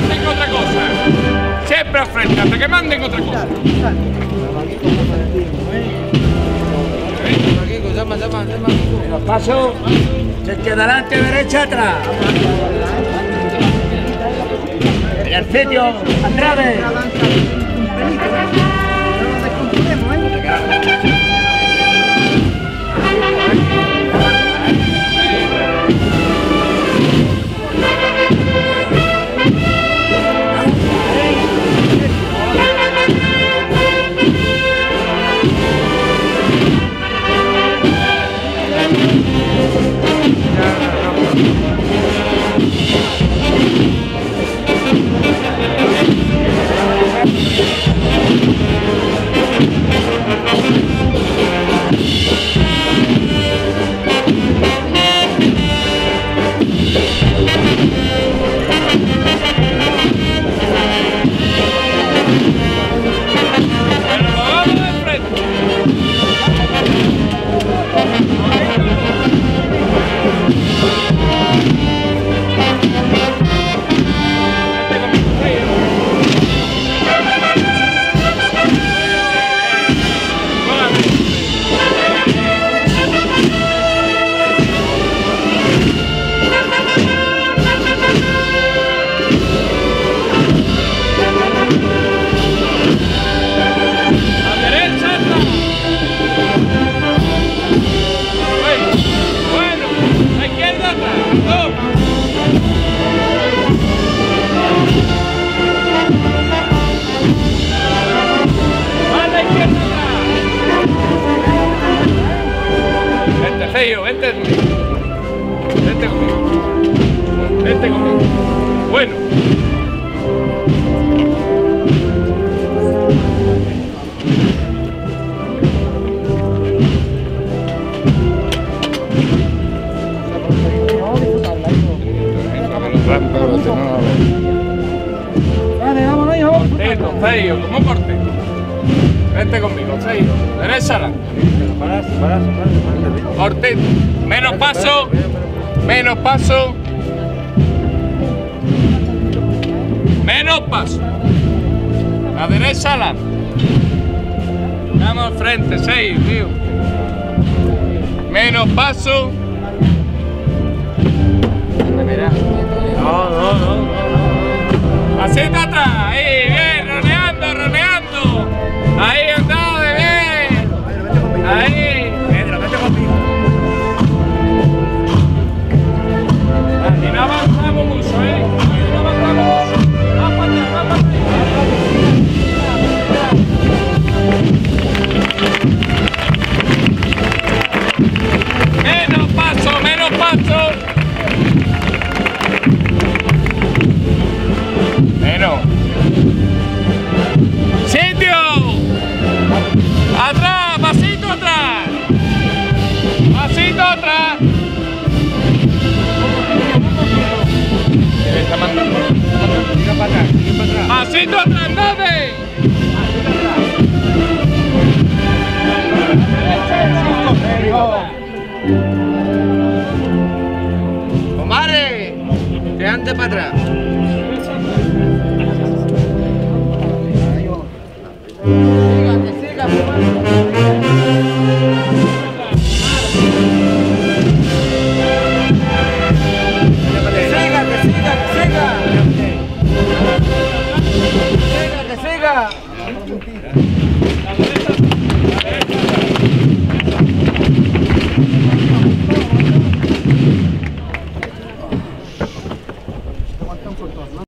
manden otra cosa. Siempre al frente, hasta que manden otra cosa. Paso, se quedará ante derecha atrás. En el sitio, Andrade. Vente, conmigo. Vente conmigo. Vente conmigo. Bueno. Cortito, feo, ¿cómo corte? Vente conmigo, feo. Derecha adelante. Cortito. Menos paso. Menos paso. Menos paso. La derecha adelante. Vamos al frente, seis, tío. Menos paso. No, no, no. Para atrás. ¡Pasito atrás, dale! Omare, que ande para atrás.